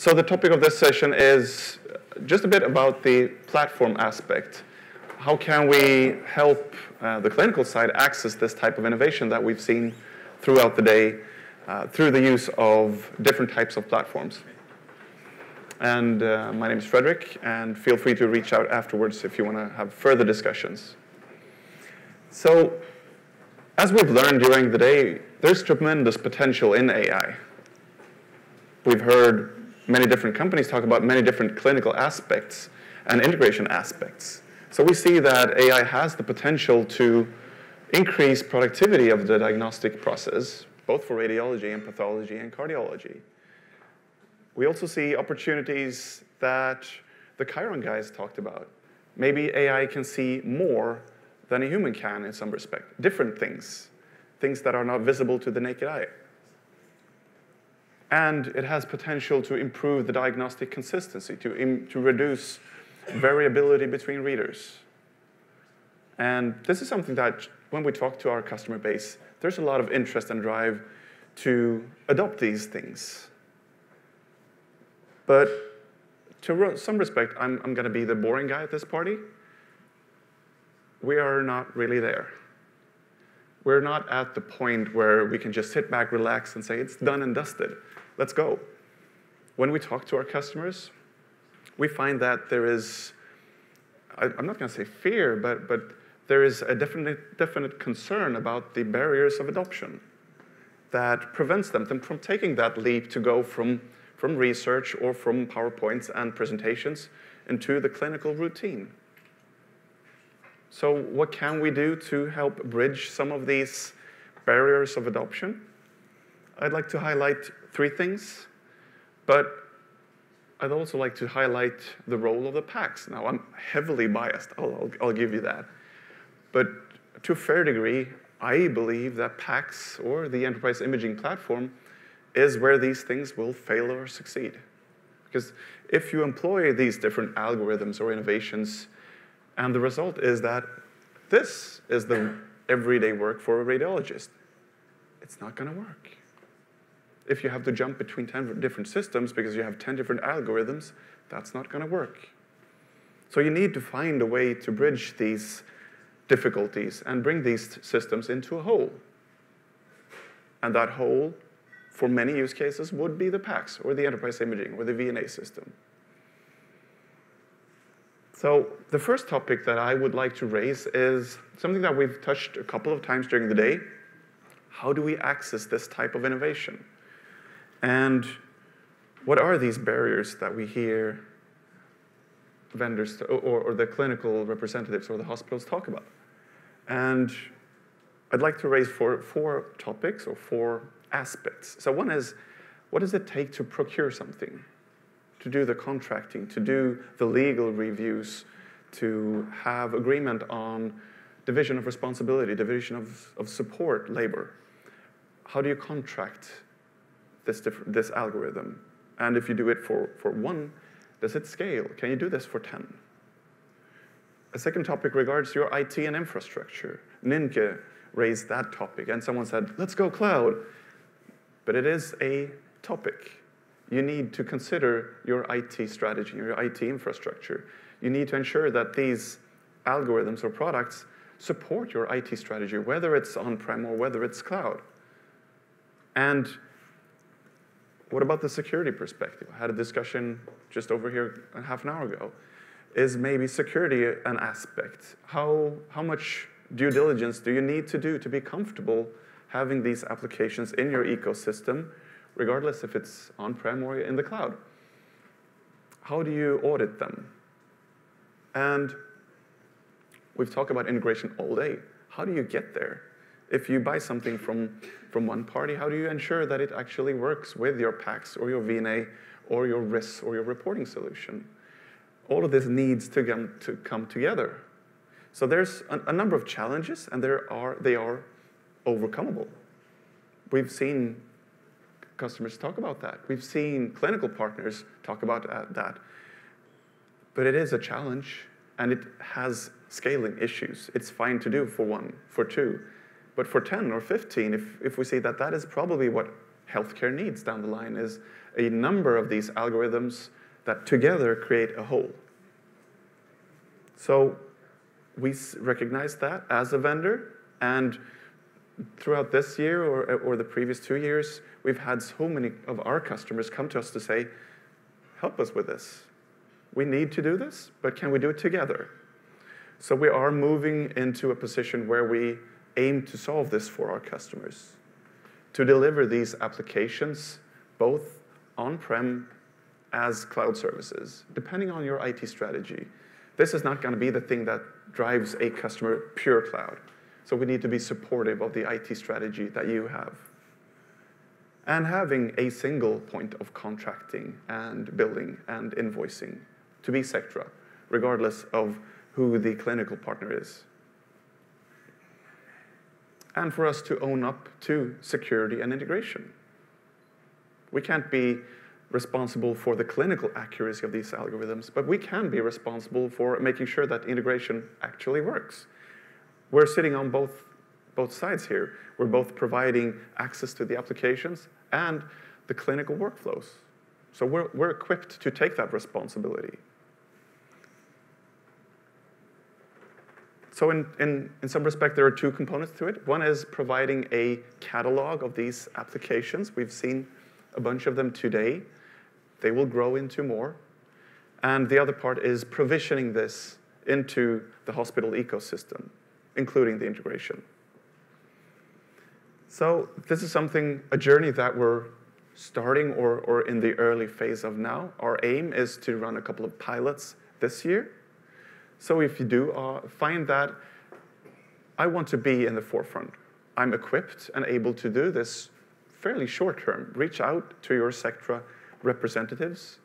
so the topic of this session is just a bit about the platform aspect. How can we help uh, the clinical side access this type of innovation that we've seen throughout the day uh, through the use of different types of platforms? And uh, my name is Fredrik, and feel free to reach out afterwards if you want to have further discussions. So, as we've learned during the day, there's tremendous potential in AI. We've heard many different companies talk about many different clinical aspects and integration aspects. So we see that AI has the potential to increase productivity of the diagnostic process, both for radiology and pathology and cardiology. We also see opportunities that the Kheiron guys talked about. Maybe AI can see more than a human can in some respect, different things, things that are not visible to the naked eye. And it has potential to improve the diagnostic consistency, to, to reduce variability between readers. And this is something that, when we talk to our customer base, there's a lot of interest and drive to adopt these things. But to some respect, I'm, I'm going to be the boring guy at this party. We are not really there. We're not at the point where we can just sit back, relax, and say, it's done and dusted. Let's go. When we talk to our customers, we find that there is, I, am not going to say fear, but, but there is a definite, definite concern about the barriers of adoption that prevents them from taking that leap to go from from research or from PowerPoints and presentations into the clinical routine. So what can we do to help bridge some of these barriers of adoption? I'd like to highlight three things, but I'd also like to highlight the role of the PACS. Now, I'm heavily biased, I'll, I'll, I'll give you that. But to a fair degree, I believe that PACS, or the Enterprise Imaging Platform, is where these things will fail or succeed. Because if you employ these different algorithms or innovations, and the result is that this is the everyday work for a radiologist, it's not going to work. If you have to jump between 10 different systems because you have 10 different algorithms, that's not going to work. So you need to find a way to bridge these difficulties and bring these systems into a whole. And that whole for many use cases would be the PACS or the enterprise imaging or the VNA system. So the first topic that I would like to raise is something that we've touched a couple of times during the day. How do we access this type of innovation? And what are these barriers that we hear vendors to, or, or the clinical representatives or the hospitals talk about? And I'd like to raise four, four topics or four aspects. So one is, what does it take to procure something? To do the contracting, to do the legal reviews, to have agreement on division of responsibility, division of, of support, labor. How do you contract this, this algorithm? And if you do it for, for one, does it scale? Can you do this for 10? A second topic regards your IT and infrastructure. Ninke raised that topic, and someone said, let's go cloud but it is a topic. You need to consider your IT strategy, your IT infrastructure. You need to ensure that these algorithms or products support your IT strategy, whether it's on-prem or whether it's cloud. And what about the security perspective? I had a discussion just over here a half an hour ago. Is maybe security an aspect? How, how much due diligence do you need to do to be comfortable having these applications in your ecosystem, regardless if it's on-prem or in the cloud. How do you audit them? And we've talked about integration all day. How do you get there? If you buy something from, from one party, how do you ensure that it actually works with your PACS or your VNA or your RIS or your reporting solution? All of this needs to come, to come together. So there's a, a number of challenges, and there are, they are overcomable. We've seen customers talk about that. We've seen clinical partners talk about uh, that. But it is a challenge, and it has scaling issues. It's fine to do for one, for two. But for 10 or 15, if, if we see that that is probably what healthcare needs down the line is a number of these algorithms that together create a whole. So we recognize that as a vendor, and throughout this year or, or the previous two years, we've had so many of our customers come to us to say, help us with this. We need to do this, but can we do it together? So we are moving into a position where we aim to solve this for our customers, to deliver these applications both on-prem as cloud services, depending on your IT strategy. This is not going to be the thing that drives a customer pure cloud. So we need to be supportive of the IT strategy that you have. And having a single point of contracting and billing and invoicing to be Sectra, regardless of who the clinical partner is. And for us to own up to security and integration. We can't be responsible for the clinical accuracy of these algorithms, but we can be responsible for making sure that integration actually works. We're sitting on both, both sides here. We're both providing access to the applications and the clinical workflows. So we're, we're equipped to take that responsibility. So in, in, in some respect, there are two components to it. One is providing a catalog of these applications. We've seen a bunch of them today. They will grow into more. And the other part is provisioning this into the hospital ecosystem, including the integration. So this is something, a journey that we're starting or, or in the early phase of now. Our aim is to run a couple of pilots this year. So if you do uh, find that I want to be in the forefront, I'm equipped and able to do this fairly short term. Reach out to your Sectra representatives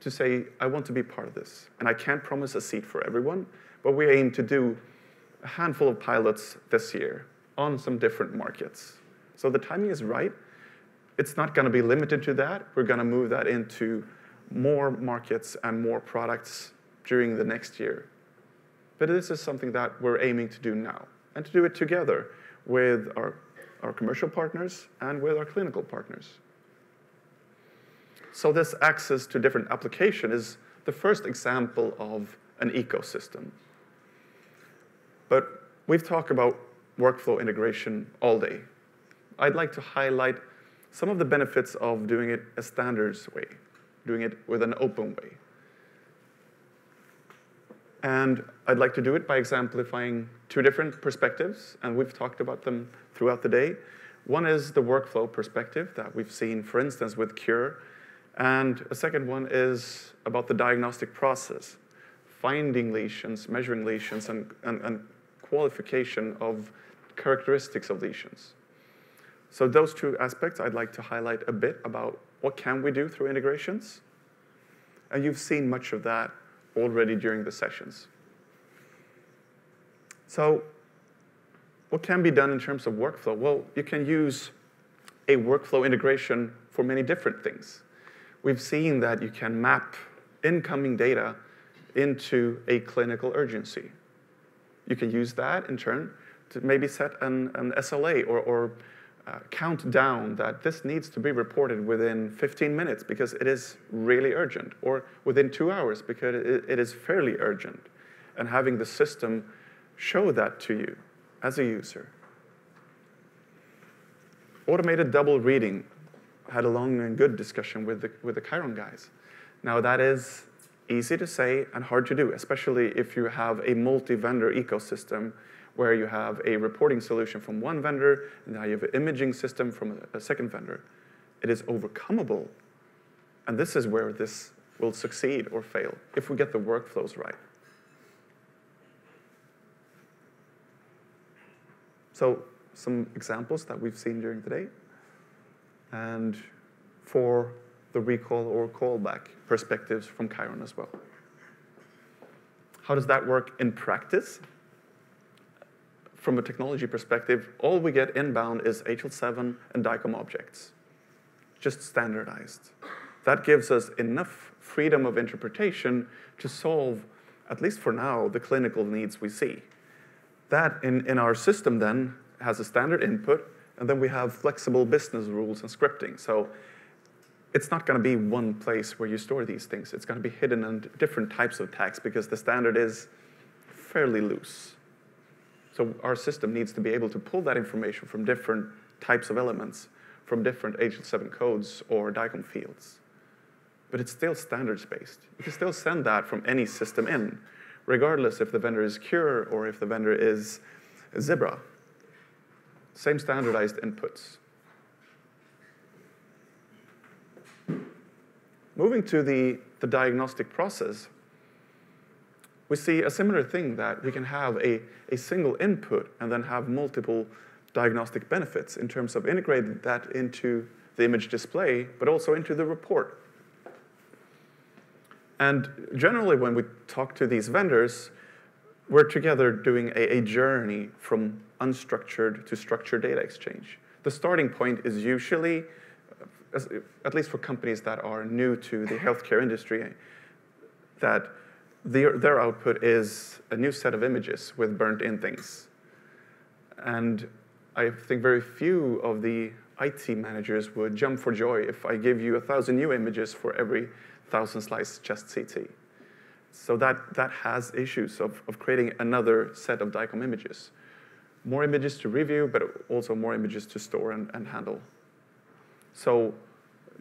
to say, I want to be part of this. And I can't promise a seat for everyone, but we aim to do a handful of pilots this year on some different markets. So the timing is right. It's not going to be limited to that. We're going to move that into more markets and more products during the next year. But this is something that we're aiming to do now, and to do it together with our, our commercial partners and with our clinical partners. So this access to different application is the first example of an ecosystem. But we've talked about workflow integration all day. I'd like to highlight some of the benefits of doing it a standards way, doing it with an open way. And I'd like to do it by exemplifying two different perspectives, and we've talked about them throughout the day. One is the workflow perspective that we've seen, for instance, with Qure and a second one is about the diagnostic process, finding lesions, measuring lesions, and, and, and qualification of characteristics of lesions. So those two aspects I'd like to highlight a bit about what can we do through integrations. And you've seen much of that already during the sessions. So what can be done in terms of workflow? Well, you can use a workflow integration for many different things we've seen that you can map incoming data into a clinical urgency. You can use that in turn to maybe set an, an SLA or, or uh, count down that this needs to be reported within 15 minutes because it is really urgent, or within two hours because it, it is fairly urgent, and having the system show that to you as a user. Automated double reading had a long and good discussion with the, with the Kheiron guys. Now, that is easy to say and hard to do, especially if you have a multi-vendor ecosystem where you have a reporting solution from one vendor, and now you have an imaging system from a, second vendor. It is overcomable. And this is where this will succeed or fail, if we get the workflows right. So some examples that we've seen during the day and for the recall or callback perspectives from Kheiron as well. How does that work in practice? From a technology perspective, all we get inbound is HL7 and DICOM objects, just standardized. That gives us enough freedom of interpretation to solve, at least for now, the clinical needs we see. That in, in our system then has a standard input And then we have flexible business rules and scripting. So it's not going to be one place where you store these things. It's going to be hidden in different types of tags because the standard is fairly loose. So our system needs to be able to pull that information from different types of elements, from different HL7 codes or DICOM fields. But it's still standards-based. You can still send that from any system in, regardless if the vendor is Qure or if the vendor is Zebra. Same standardized inputs. Moving to the, the diagnostic process, we see a similar thing that we can have a, a single input and then have multiple diagnostic benefits in terms of integrating that into the image display, but also into the report. And generally, when we talk to these vendors, we're together doing a, a, journey from unstructured to structured data exchange. The starting point is usually, at least for companies that are new to the healthcare industry, that their, their output is a new set of images with burnt in things. And I think very few of the IT managers would jump for joy if I give you a thousand new images for every thousand slice chest CT. So that, that has issues of, of creating another set of DICOM images. More images to review, but also more images to store and, and handle. So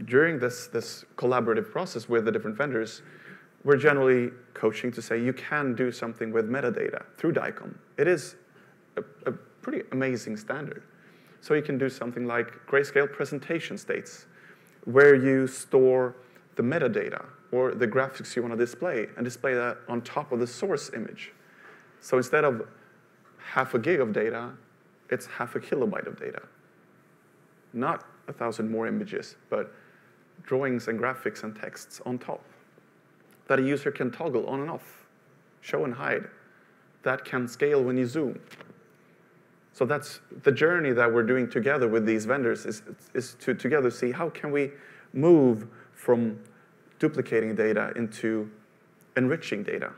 during this, this collaborative process with the different vendors, we're generally coaching to say you can do something with metadata through DICOM. It is a, a pretty amazing standard. So you can do something like grayscale presentation states, where you store the metadata or the graphics you want to display and display that on top of the source image. So instead of half a gig of data, it's half a kilobyte of data. Not a thousand more images, but drawings and graphics and texts on top that a user can toggle on and off, show and hide, that can scale when you zoom. So that's the journey that we're doing together with these vendors is, is to together see how can we move from duplicating data into enriching data.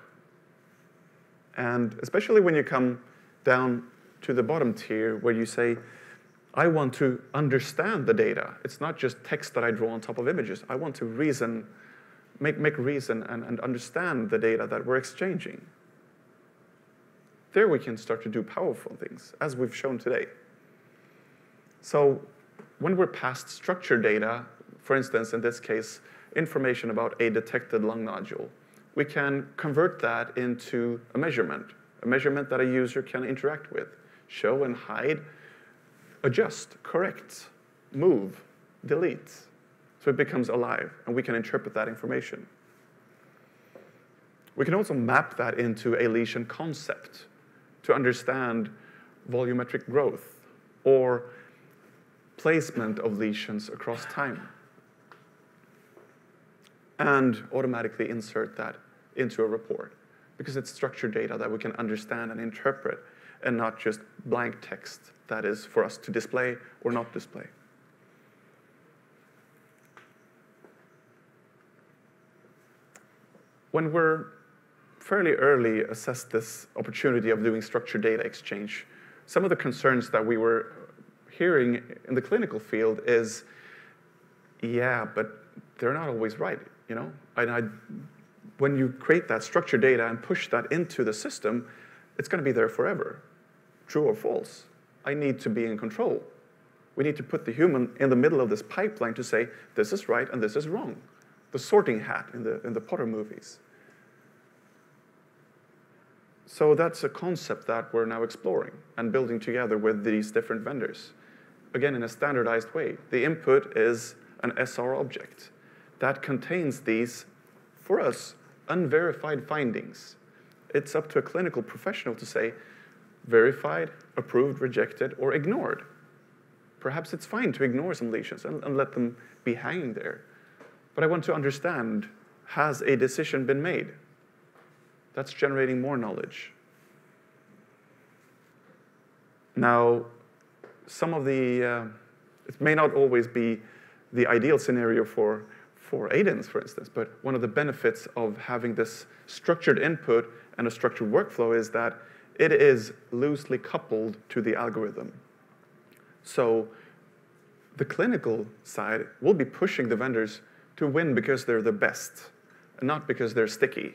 And especially when you come down to the bottom tier where you say, I want to understand the data. It's not just text that I draw on top of images. I want to reason make, make reason and, and understand the data that we're exchanging. There we can start to do powerful things, as we've shown today. So when we're past structured data, for instance, in this case, information about a detected lung nodule, we can convert that into a measurement, a measurement that a user can interact with, show and hide, adjust, correct, move, delete. So it becomes alive, and we can interpret that information. We can also map that into a lesion concept to understand volumetric growth or placement of lesions across time and automatically insert that into a report because it's structured data that we can understand and interpret and not just blank text that is for us to display or not display. When we're fairly early assessed this opportunity of doing structured data exchange, some of the concerns that we were hearing in the clinical field is, yeah, but they're not always right, you know? And I, when you create that structured data and push that into the system, it's going to be there forever. True or false? I need to be in control. We need to put the human in the middle of this pipeline to say, this is right and this is wrong. The sorting hat in the, in the Potter movies. So that's a concept that we're now exploring and building together with these different vendors. Again, in a standardized way. The input is an SR object that contains these, for us, unverified findings. It's up to a clinical professional to say, verified, approved, rejected, or ignored. Perhaps it's fine to ignore some lesions and, and let them be hanging there. But I want to understand, has a decision been made? That's generating more knowledge. Now, some of the, uh, it may not always be the ideal scenario for, for ADINs, for instance, but one of the benefits of having this structured input and a structured workflow is that it is loosely coupled to the algorithm. So the clinical side will be pushing the vendors to win because they're the best, not because they're sticky.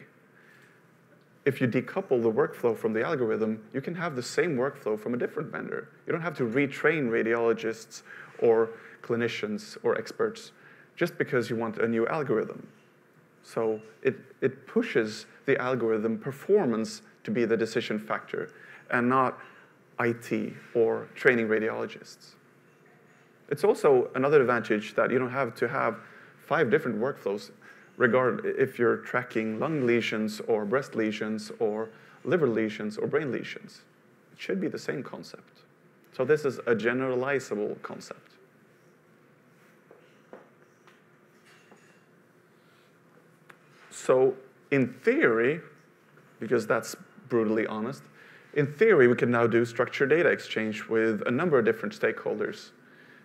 If you decouple the workflow from the algorithm, you can have the same workflow from a different vendor. You don't have to retrain radiologists or clinicians or experts just because you want a new algorithm. So it, it pushes the algorithm performance to be the decision factor and not IT or training radiologists. It's also another advantage that you don't have to have five different workflows regard if you're tracking lung lesions or breast lesions or liver lesions or brain lesions. It should be the same concept. So this is a generalizable concept. So in theory, because that's brutally honest, in theory, we can now do structured data exchange with a number of different stakeholders.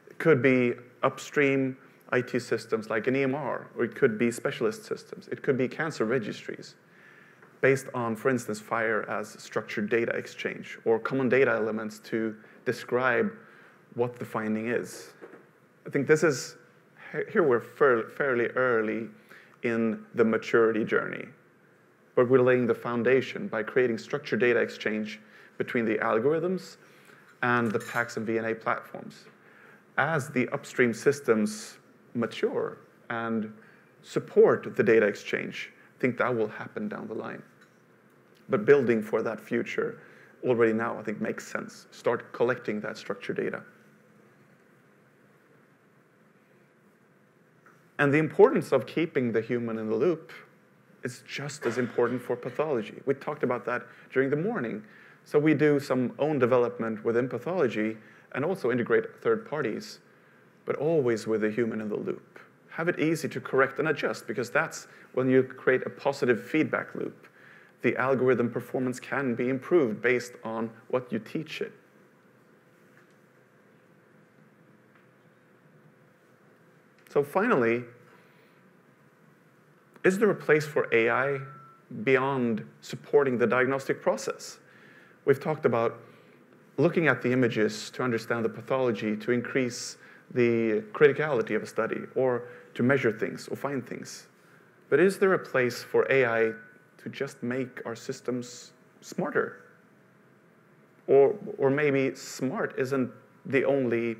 It could be upstream IT systems like an EMR, or it could be specialist systems. It could be cancer registries based on, for instance, FHIR as structured data exchange or common data elements to describe what the finding is. I think this is, here we're fairly early in the maturity journey but we're laying the foundation by creating structured data exchange between the algorithms and the PACS and VNA platforms. As the upstream systems mature and support the data exchange, I think that will happen down the line. But building for that future already now, I think, makes sense. Start collecting that structured data. And the importance of keeping the human in the loop is just as important for pathology. We talked about that during the morning. So we do some own development within pathology and also integrate third parties, but always with a human in the loop. Have it easy to correct and adjust because that's when you create a positive feedback loop. The algorithm performance can be improved based on what you teach it. So finally, is there a place for AI beyond supporting the diagnostic process? We've talked about looking at the images to understand the pathology, to increase the criticality of a study, or to measure things or find things. But is there a place for AI to just make our systems smarter? Or, or maybe smart isn't the only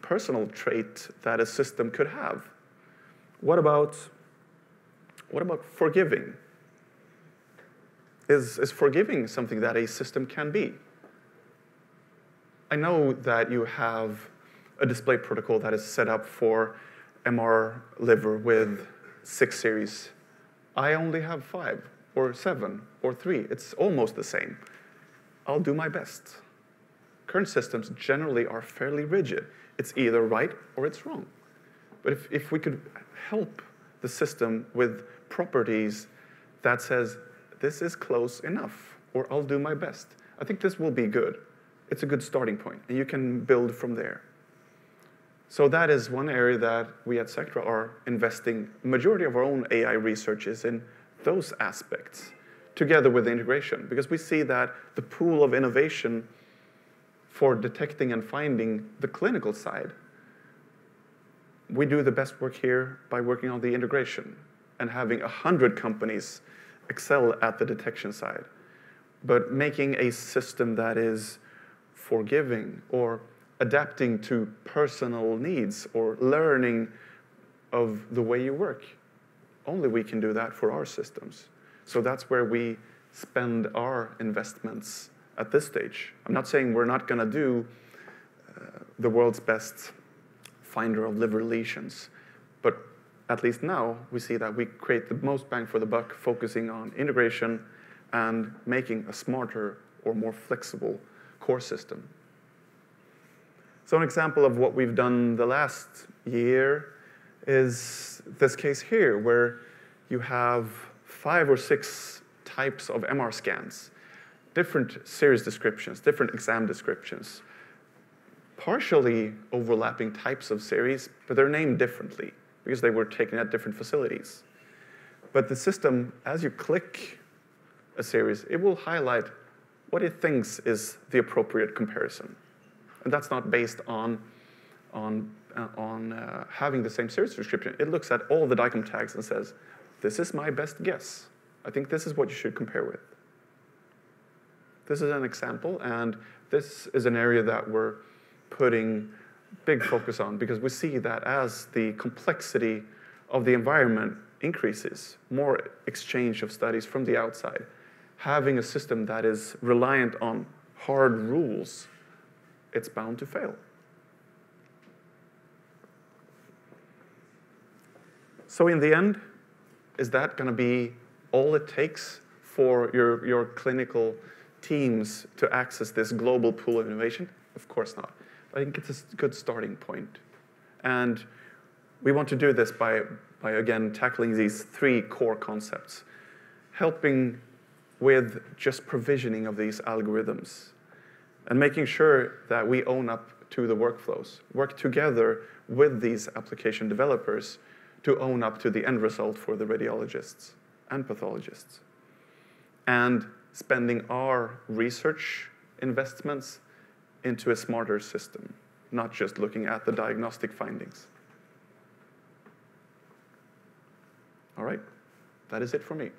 personal trait that a system could have. What about what about forgiving? Is, is forgiving something that a system can be? I know that you have a display protocol that is set up for MR liver with six series. I only have five or seven or three. It's almost the same. I'll do my best. Current systems generally are fairly rigid. It's either right or it's wrong. But if, if we could help the system with properties that says, this is close enough, or I'll do my best. I think this will be good. It's a good starting point, and you can build from there. So that is one area that we at Sectra are investing. Majority of our own AI research is in those aspects, together with integration, because we see that the pool of innovation for detecting and finding the clinical side, we do the best work here by working on the integration and having 100 companies excel at the detection side, but making a system that is forgiving or adapting to personal needs or learning of the way you work. Only we can do that for our systems. So that's where we spend our investments at this stage. I'm not saying we're not going to do uh, the world's best finder of liver lesions, but at least now, we see that we create the most bang for the buck focusing on integration and making a smarter or more flexible core system. So an example of what we've done the last year is this case here, where you have five or six types of MR scans, different series descriptions, different exam descriptions, partially overlapping types of series, but they're named differently because they were taken at different facilities. But the system, as you click a series, it will highlight what it thinks is the appropriate comparison. And that's not based on, on, uh, on uh, having the same series description. It looks at all the DICOM tags and says, this is my best guess. I think this is what you should compare with. This is an example, and this is an area that we're putting big focus on because we see that as the complexity of the environment increases, more exchange of studies from the outside, having a system that is reliant on hard rules, it's bound to fail. So in the end, is that going to be all it takes for your, your clinical teams to access this global pool of innovation? Of course not. I think it's a good starting point. And we want to do this by, by again, tackling these three core concepts, helping with just provisioning of these algorithms, and making sure that we own up to the workflows, work together with these application developers to own up to the end result for the radiologists and pathologists. And spending our research investments into a smarter system, not just looking at the diagnostic findings. All right, that is it for me.